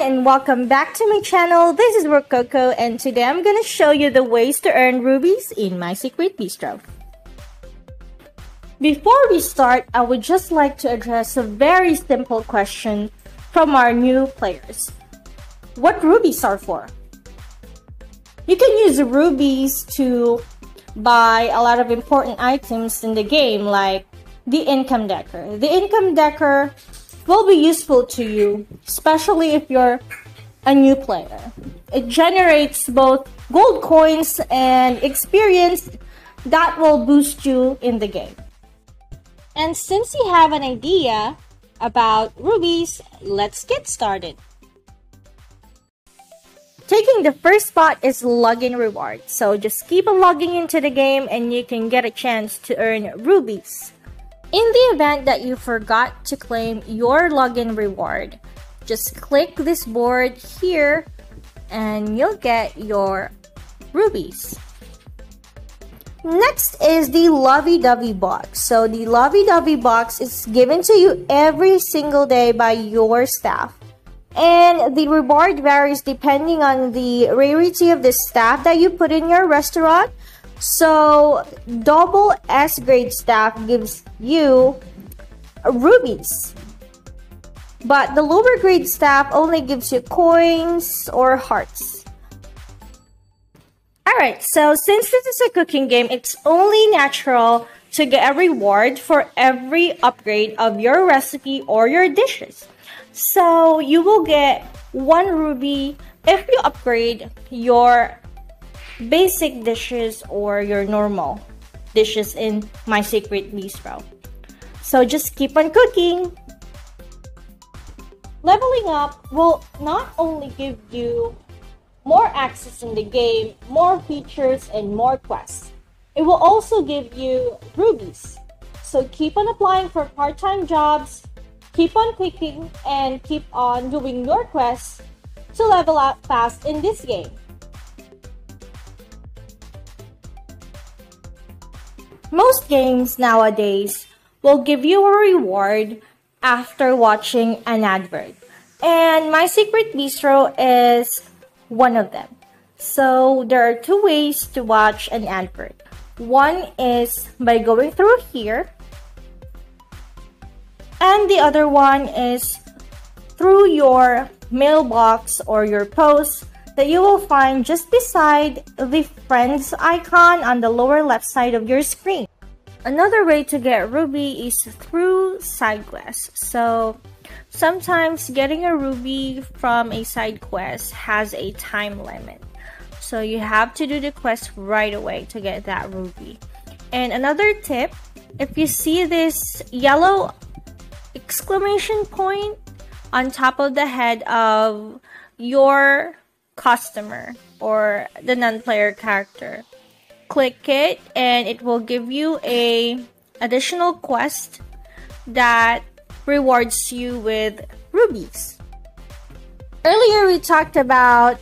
and welcome back to my channel. This is Rococco and today I'm gonna show you the ways to earn rubies in My Secret Bistro. Before we start, I would just like to address a very simple question from our new players. What rubies are for? You can use rubies to buy a lot of important items in the game like the income decker. The income decker will be useful to you, especially if you're a new player. It generates both gold coins and experience that will boost you in the game. And since you have an idea about rubies, let's get started. Taking the first spot is login reward. So just keep on logging into the game and you can get a chance to earn rubies. In the event that you forgot to claim your login reward, just click this board here and you'll get your rubies. Next is the lovey-dovey box. So the lovey-dovey box is given to you every single day by your staff. And the reward varies depending on the rarity of the staff that you put in your restaurant so double S grade staff gives you rubies. But the lower grade staff only gives you coins or hearts. Alright, so since this is a cooking game, it's only natural to get a reward for every upgrade of your recipe or your dishes. So you will get one ruby if you upgrade your basic dishes or your normal dishes in My Secret Bistro. So just keep on cooking. Leveling up will not only give you more access in the game, more features, and more quests. It will also give you rubies. So keep on applying for part-time jobs, keep on clicking, and keep on doing your quests to level up fast in this game. Most games nowadays will give you a reward after watching an advert. And My Secret Bistro is one of them. So there are two ways to watch an advert. One is by going through here. And the other one is through your mailbox or your post that you will find just beside the friends icon on the lower left side of your screen. Another way to get Ruby is through side quests. So sometimes getting a Ruby from a side quest has a time limit. So you have to do the quest right away to get that Ruby. And another tip, if you see this yellow exclamation point on top of the head of your customer or the non-player character. Click it and it will give you a additional quest that rewards you with rubies. Earlier we talked about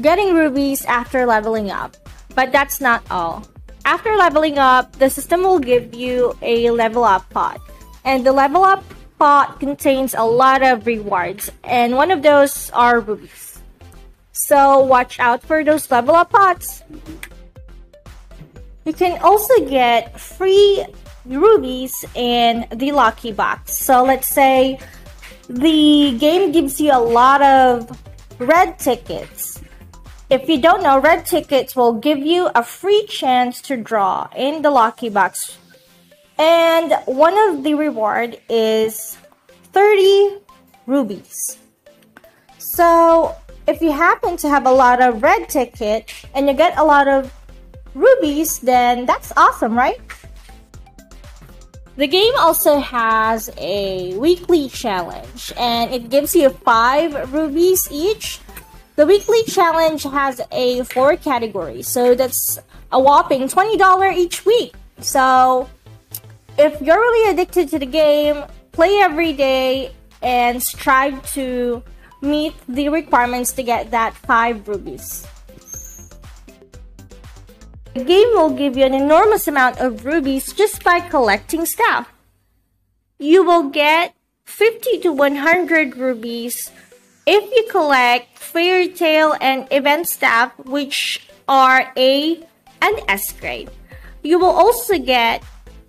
getting rubies after leveling up, but that's not all. After leveling up, the system will give you a level up pot. And the level up pot contains a lot of rewards, and one of those are rubies. So watch out for those level up pots. You can also get free rubies in the lucky box. So let's say the game gives you a lot of red tickets. If you don't know, red tickets will give you a free chance to draw in the lucky box. And one of the reward is 30 rubies. So if you happen to have a lot of red ticket and you get a lot of rubies, then that's awesome, right? The game also has a weekly challenge and it gives you 5 rubies each. The weekly challenge has a 4 categories, so that's a whopping $20 each week. So if you're really addicted to the game, play every day and strive to meet the requirements to get that 5 rubies. The game will give you an enormous amount of rubies just by collecting stuff. You will get 50 to 100 rubies if you collect Fairy Tale and Event Staff, which are A and S grade. You will also get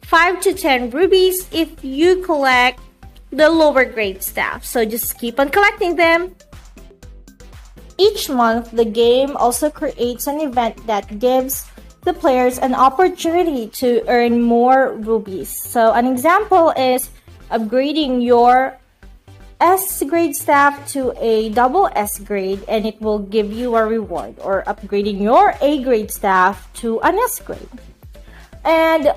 5 to 10 rubies if you collect the lower grade staff. So just keep on collecting them. Each month, the game also creates an event that gives the players an opportunity to earn more rubies. So an example is upgrading your S grade staff to a double S grade and it will give you a reward or upgrading your A grade staff to an S grade. And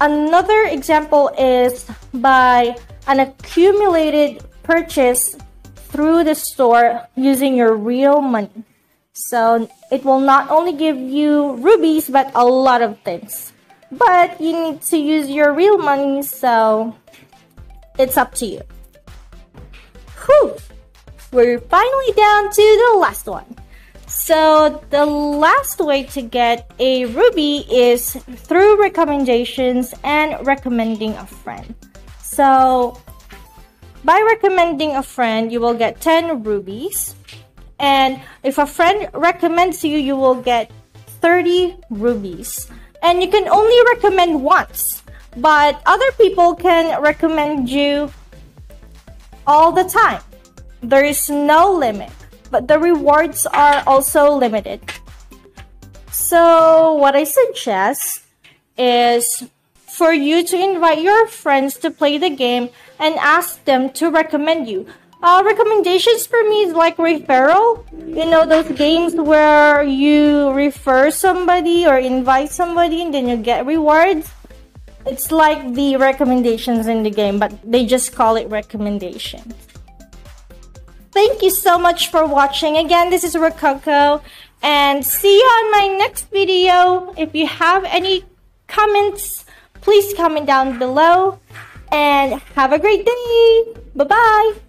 another example is by an accumulated purchase through the store using your real money. So it will not only give you rubies but a lot of things. But you need to use your real money so it's up to you. Whew! We're finally down to the last one. So the last way to get a ruby is through recommendations and recommending a friend. So by recommending a friend, you will get 10 rubies. And if a friend recommends you, you will get 30 rubies. And you can only recommend once, but other people can recommend you all the time. There is no limit, but the rewards are also limited. So what I suggest is for you to invite your friends to play the game and ask them to recommend you. Uh, recommendations for me is like referral. You know, those games where you refer somebody or invite somebody and then you get rewards. It's like the recommendations in the game, but they just call it recommendations. Thank you so much for watching. Again, this is Rococco, and see you on my next video. If you have any comments, please comment down below, and have a great day. Bye-bye.